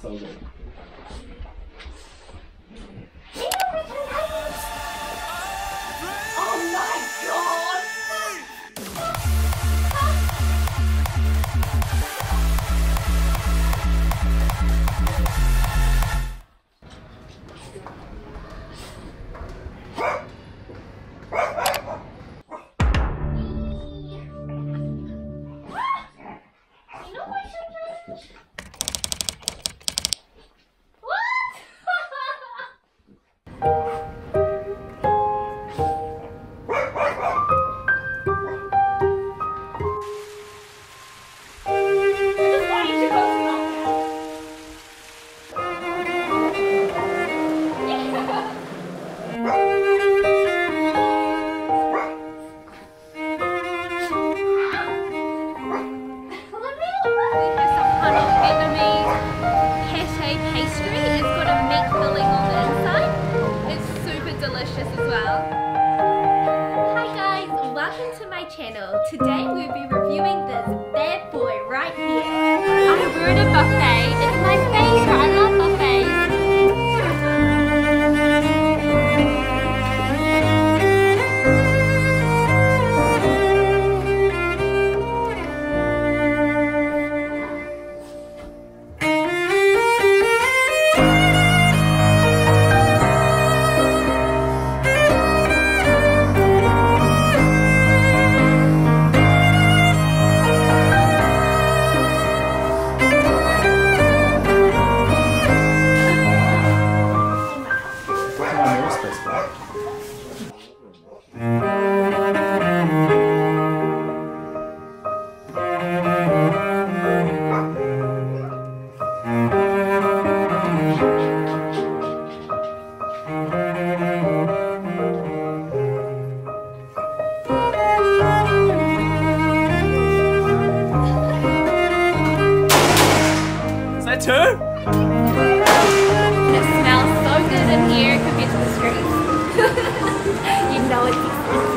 Slogan. channel. Today we'll be reviewing this bad boy right here. I ordered a buffet. It's my quality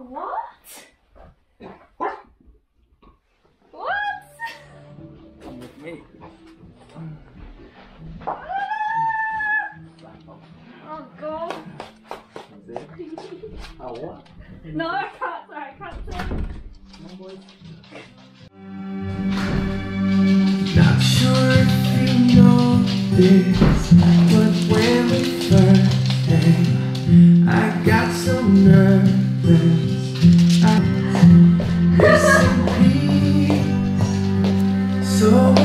What? What? What? Come with me. Ah! Oh god. Is it? oh what? No, I can't. Sorry, I can't say. Boys. Not sure if you know this. sou